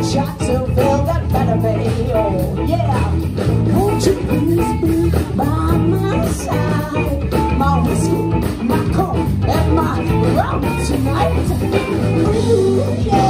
a shot to fill that better be. Oh, yeah. Won't you please be by my side? My whiskey, my coke, and my rum tonight. Ooh, yeah.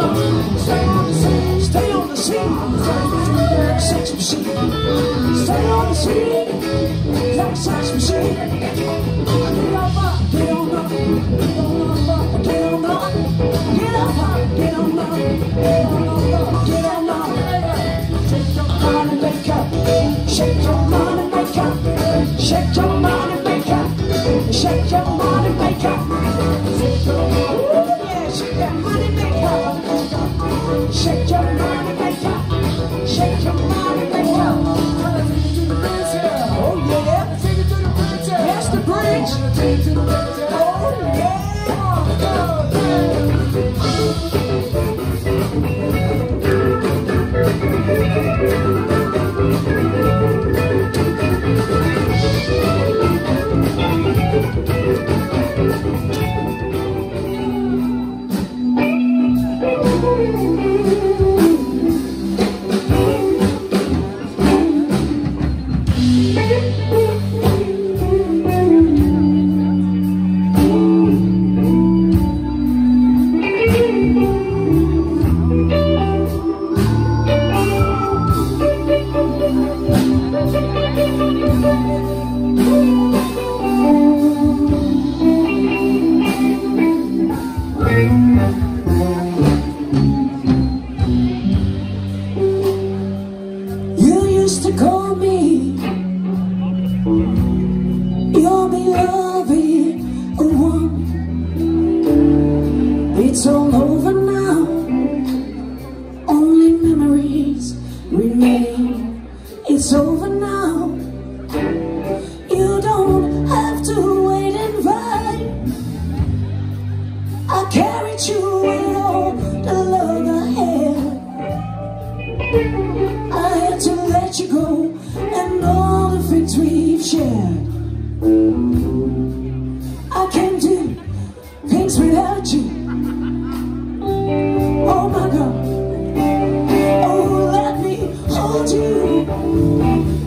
on the, stay on the scene, stay on the scene. Stay on the scene, Call me Your beloved one. It's all over now. Only memories remain. It's over let you go and all the things we've shared. I can't do things without you. Oh my God. Oh, let me hold you.